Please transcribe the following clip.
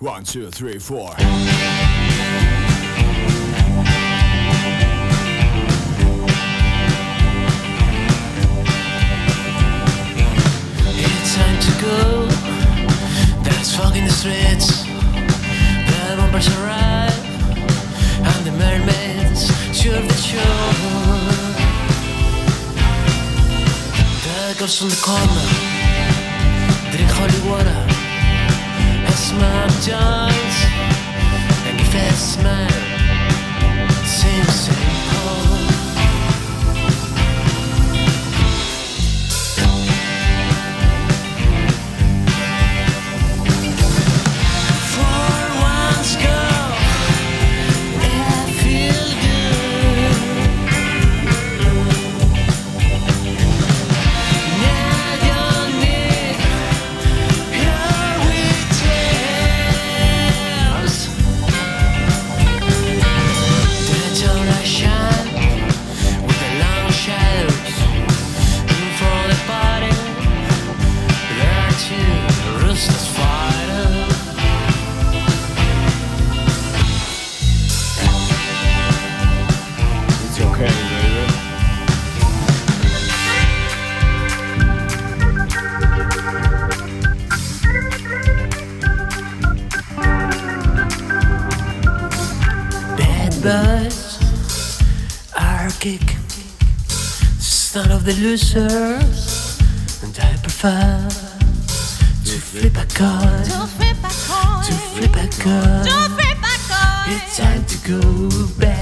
One, two, three, four. It's time to go. There's fog the streets. The bumpers arrive, and the mermaids serve the shore. The girls on the corner drink holy water, and smile It's okay, baby. Bad boys are kick Son of the losers And I prefer To flip a coin To flip a coin. To flip a coin To flip a coin. It's time to go back